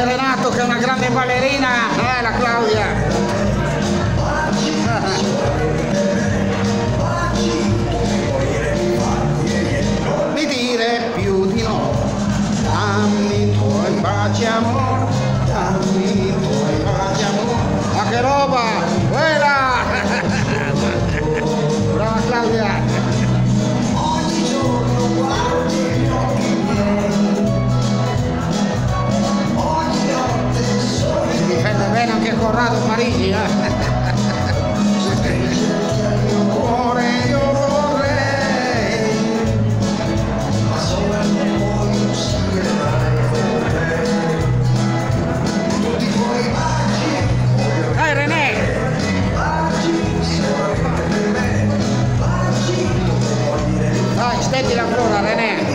e Renato che è una grande ballerina, eh la Claudia. Mi dire più di no, dammi i tuoi baci amor, dammi i tuoi baci amor, ma che roba, quella! y la flora, René.